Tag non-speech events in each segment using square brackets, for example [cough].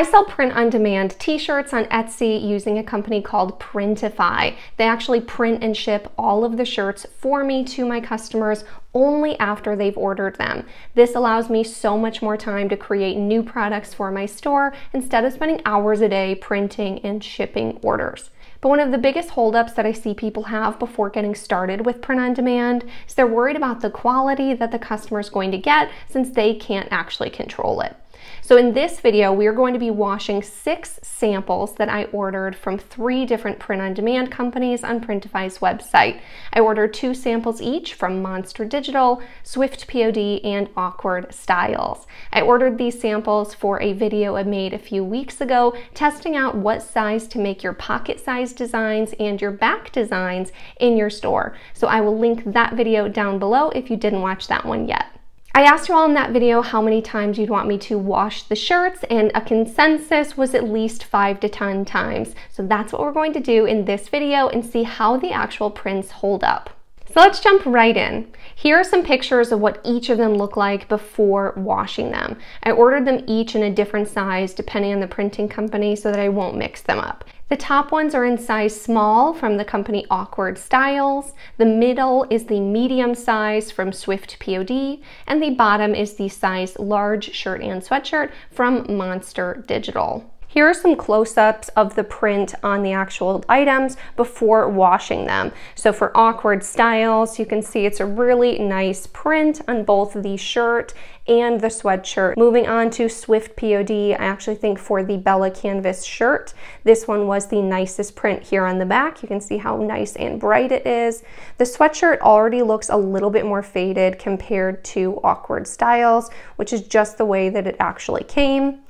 I sell print on demand t-shirts on Etsy using a company called Printify. They actually print and ship all of the shirts for me to my customers only after they've ordered them. This allows me so much more time to create new products for my store instead of spending hours a day printing and shipping orders. But one of the biggest holdups that I see people have before getting started with print on demand is they're worried about the quality that the customer is going to get since they can't actually control it. So in this video, we are going to be washing six samples that I ordered from three different print-on-demand companies on Printify's website. I ordered two samples each from Monster Digital, Swift POD, and Awkward Styles. I ordered these samples for a video I made a few weeks ago, testing out what size to make your pocket size designs and your back designs in your store. So I will link that video down below if you didn't watch that one yet. I asked you all in that video how many times you'd want me to wash the shirts and a consensus was at least 5 to 10 times. So that's what we're going to do in this video and see how the actual prints hold up. So let's jump right in. Here are some pictures of what each of them look like before washing them. I ordered them each in a different size depending on the printing company so that I won't mix them up. The top ones are in size small from the company Awkward Styles, the middle is the medium size from Swift POD, and the bottom is the size large shirt and sweatshirt from Monster Digital. Here are some close-ups of the print on the actual items before washing them. So for awkward styles, you can see it's a really nice print on both the shirt and the sweatshirt. Moving on to Swift POD, I actually think for the Bella Canvas shirt, this one was the nicest print here on the back. You can see how nice and bright it is. The sweatshirt already looks a little bit more faded compared to Awkward Styles, which is just the way that it actually came.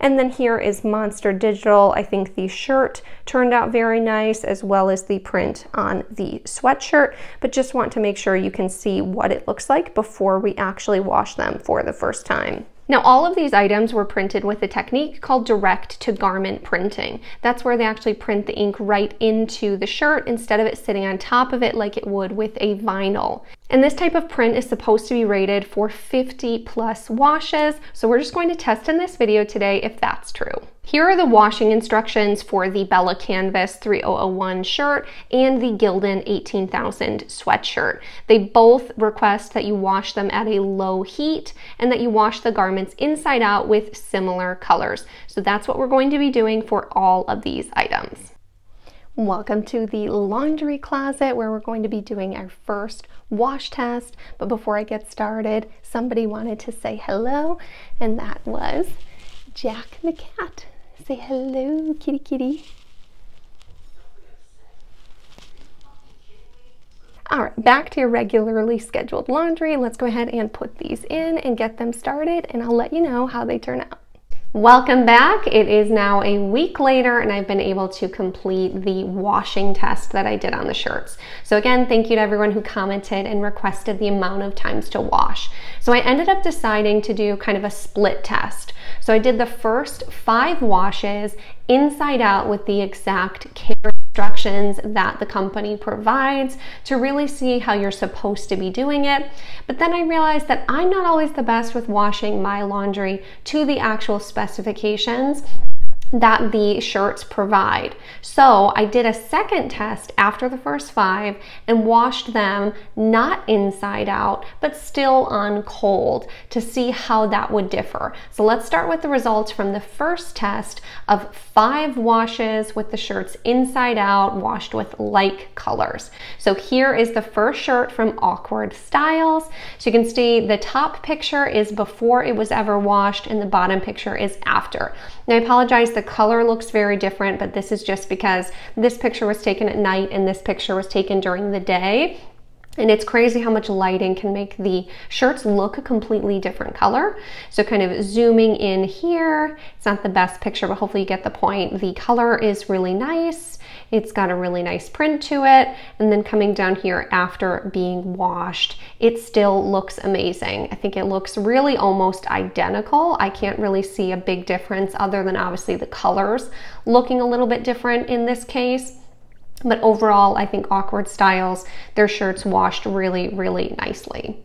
And then here is Monster Digital. I think the shirt turned out very nice as well as the print on the sweatshirt, but just want to make sure you can see what it looks like before we actually wash them for the first time. Now all of these items were printed with a technique called direct to garment printing. That's where they actually print the ink right into the shirt instead of it sitting on top of it like it would with a vinyl. And this type of print is supposed to be rated for 50 plus washes. So we're just going to test in this video today if that's true. Here are the washing instructions for the Bella Canvas 3001 shirt and the Gildan 18000 sweatshirt. They both request that you wash them at a low heat and that you wash the garments inside out with similar colors. So that's what we're going to be doing for all of these items. Welcome to the laundry closet where we're going to be doing our first wash test. But before I get started, somebody wanted to say hello, and that was Jack the cat. Say hello, kitty kitty. All right, back to your regularly scheduled laundry. Let's go ahead and put these in and get them started, and I'll let you know how they turn out. Welcome back. It is now a week later and I've been able to complete the washing test that I did on the shirts. So again, thank you to everyone who commented and requested the amount of times to wash. So I ended up deciding to do kind of a split test. So I did the first five washes inside out with the exact care instructions that the company provides to really see how you're supposed to be doing it. But then I realized that I'm not always the best with washing my laundry to the actual specifications that the shirts provide. So I did a second test after the first five and washed them not inside out, but still on cold to see how that would differ. So let's start with the results from the first test of five washes with the shirts inside out, washed with like colors. So here is the first shirt from Awkward Styles. So you can see the top picture is before it was ever washed and the bottom picture is after. Now I apologize, the color looks very different, but this is just because this picture was taken at night and this picture was taken during the day. And it's crazy how much lighting can make the shirts look a completely different color. So kind of zooming in here, it's not the best picture, but hopefully you get the point. The color is really nice. It's got a really nice print to it. And then coming down here after being washed, it still looks amazing. I think it looks really almost identical. I can't really see a big difference other than obviously the colors looking a little bit different in this case. But overall, I think Awkward Styles, their shirts washed really, really nicely.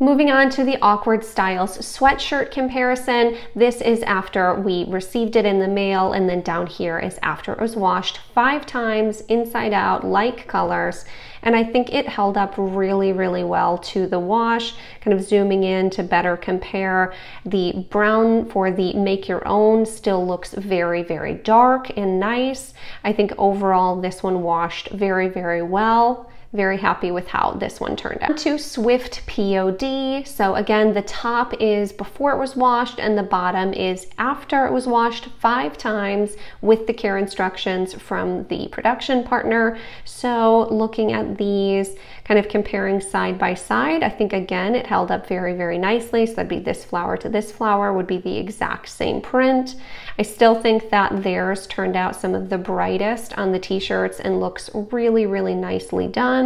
Moving on to the Awkward Styles sweatshirt comparison. This is after we received it in the mail and then down here is after it was washed five times inside out, like colors. And I think it held up really, really well to the wash. Kind of zooming in to better compare. The brown for the make your own still looks very, very dark and nice. I think overall this one washed very, very well very happy with how this one turned out. To Swift POD. So again, the top is before it was washed and the bottom is after it was washed five times with the care instructions from the production partner. So looking at these, kind of comparing side by side, I think again, it held up very, very nicely. So that'd be this flower to this flower would be the exact same print. I still think that theirs turned out some of the brightest on the t-shirts and looks really, really nicely done.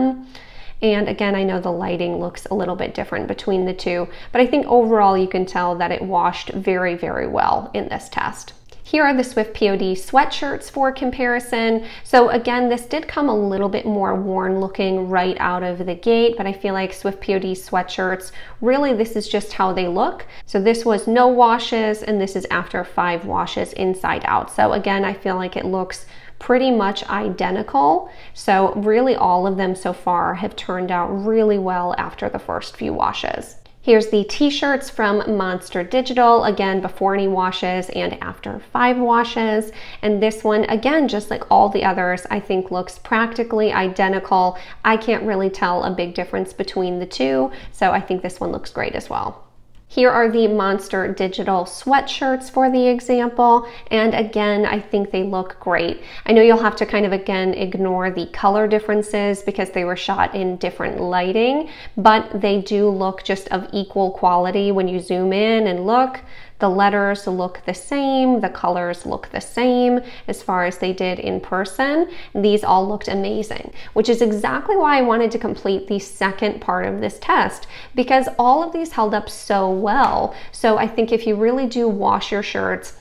And again, I know the lighting looks a little bit different between the two, but I think overall you can tell that it washed very, very well in this test. Here are the Swift POD sweatshirts for comparison. So again, this did come a little bit more worn looking right out of the gate, but I feel like Swift POD sweatshirts, really this is just how they look. So this was no washes and this is after five washes inside out. So again, I feel like it looks pretty much identical. So really all of them so far have turned out really well after the first few washes. Here's the t-shirts from Monster Digital, again, before any washes and after five washes. And this one, again, just like all the others, I think looks practically identical. I can't really tell a big difference between the two, so I think this one looks great as well. Here are the Monster Digital sweatshirts for the example. And again, I think they look great. I know you'll have to kind of, again, ignore the color differences because they were shot in different lighting, but they do look just of equal quality when you zoom in and look. The letters look the same, the colors look the same as far as they did in person. These all looked amazing, which is exactly why I wanted to complete the second part of this test because all of these held up so well. So I think if you really do wash your shirts,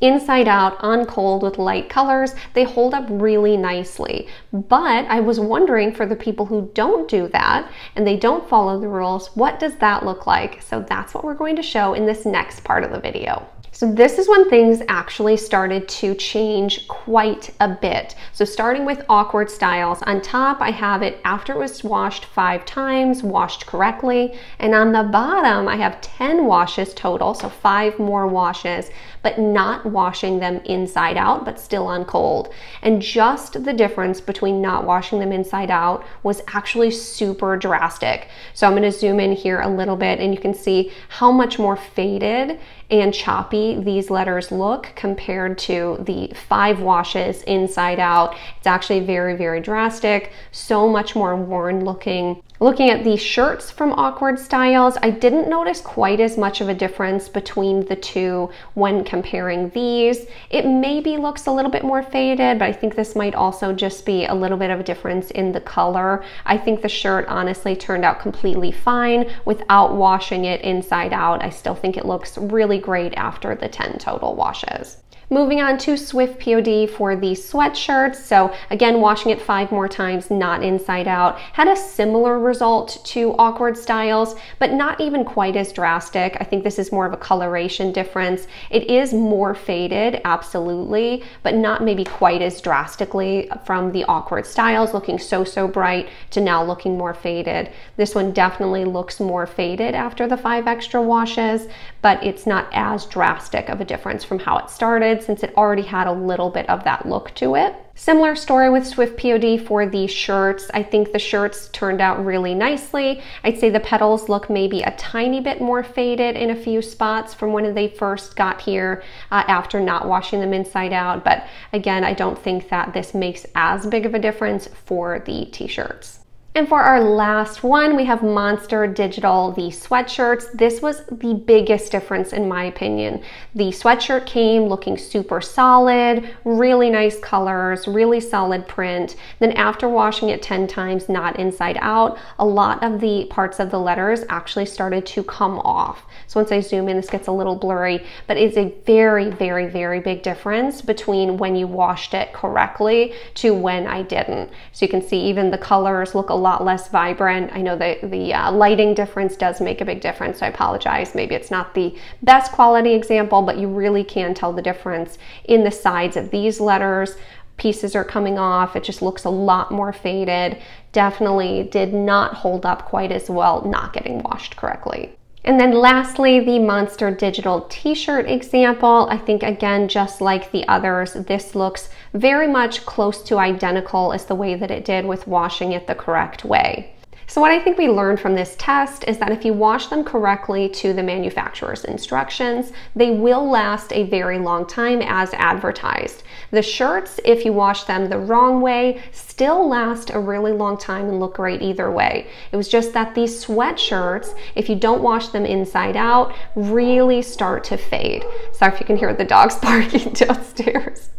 inside out on cold with light colors, they hold up really nicely. But I was wondering for the people who don't do that and they don't follow the rules, what does that look like? So that's what we're going to show in this next part of the video. So this is when things actually started to change quite a bit. So starting with awkward styles, on top I have it after it was washed five times, washed correctly, and on the bottom I have 10 washes total, so five more washes, but not washing them inside out, but still on cold. And just the difference between not washing them inside out was actually super drastic. So I'm gonna zoom in here a little bit and you can see how much more faded and choppy these letters look compared to the five washes inside out. It's actually very, very drastic, so much more worn looking. Looking at the shirts from Awkward Styles, I didn't notice quite as much of a difference between the two when comparing these. It maybe looks a little bit more faded, but I think this might also just be a little bit of a difference in the color. I think the shirt honestly turned out completely fine without washing it inside out. I still think it looks really great after the 10 total washes. Moving on to Swift POD for the sweatshirts. So again, washing it five more times, not inside out. Had a similar result to Awkward Styles, but not even quite as drastic. I think this is more of a coloration difference. It is more faded, absolutely, but not maybe quite as drastically from the Awkward Styles looking so, so bright to now looking more faded. This one definitely looks more faded after the five extra washes, but it's not as drastic of a difference from how it started since it already had a little bit of that look to it. Similar story with Swift POD for the shirts. I think the shirts turned out really nicely. I'd say the petals look maybe a tiny bit more faded in a few spots from when they first got here uh, after not washing them inside out. But again, I don't think that this makes as big of a difference for the t-shirts. And for our last one, we have Monster Digital, the sweatshirts. This was the biggest difference in my opinion. The sweatshirt came looking super solid, really nice colors, really solid print. Then after washing it 10 times, not inside out, a lot of the parts of the letters actually started to come off. So once I zoom in, this gets a little blurry, but it's a very, very, very big difference between when you washed it correctly to when I didn't. So you can see even the colors look a lot less vibrant. I know that the uh, lighting difference does make a big difference, so I apologize. Maybe it's not the best quality example, but you really can tell the difference in the sides of these letters pieces are coming off. It just looks a lot more faded. Definitely did not hold up quite as well, not getting washed correctly. And then lastly, the Monster Digital t-shirt example. I think again, just like the others, this looks very much close to identical as the way that it did with washing it the correct way. So what I think we learned from this test is that if you wash them correctly to the manufacturer's instructions, they will last a very long time as advertised. The shirts, if you wash them the wrong way, still last a really long time and look great either way. It was just that these sweatshirts, if you don't wash them inside out, really start to fade. Sorry if you can hear the dogs [laughs] barking downstairs.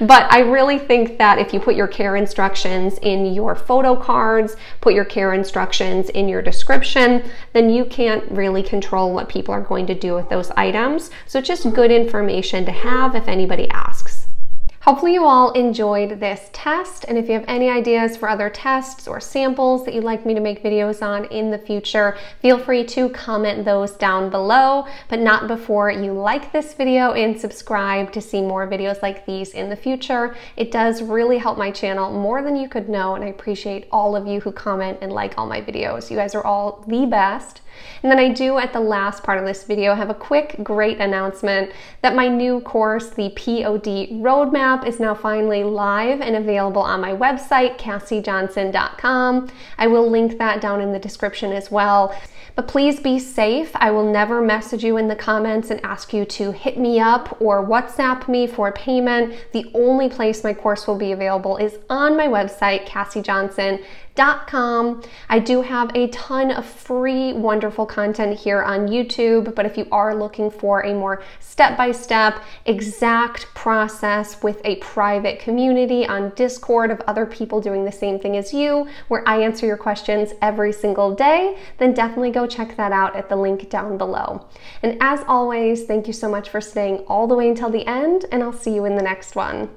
But I really think that if you put your care instructions in your photo cards, put your care instructions in your description, then you can't really control what people are going to do with those items. So just good information to have if anybody asks. Hopefully you all enjoyed this test, and if you have any ideas for other tests or samples that you'd like me to make videos on in the future, feel free to comment those down below, but not before you like this video and subscribe to see more videos like these in the future. It does really help my channel more than you could know, and I appreciate all of you who comment and like all my videos. You guys are all the best. And then I do at the last part of this video have a quick great announcement that my new course, the POD Roadmap, is now finally live and available on my website, cassiyjohnson.com. I will link that down in the description as well. But please be safe. I will never message you in the comments and ask you to hit me up or WhatsApp me for payment. The only place my course will be available is on my website, cassiyjohnson.com I do have a ton of free, wonderful content here on YouTube, but if you are looking for a more step-by-step, exact process with a private community on Discord of other people doing the same thing as you, where I answer your questions every single day, then definitely go check that out at the link down below. And as always, thank you so much for staying all the way until the end, and I'll see you in the next one.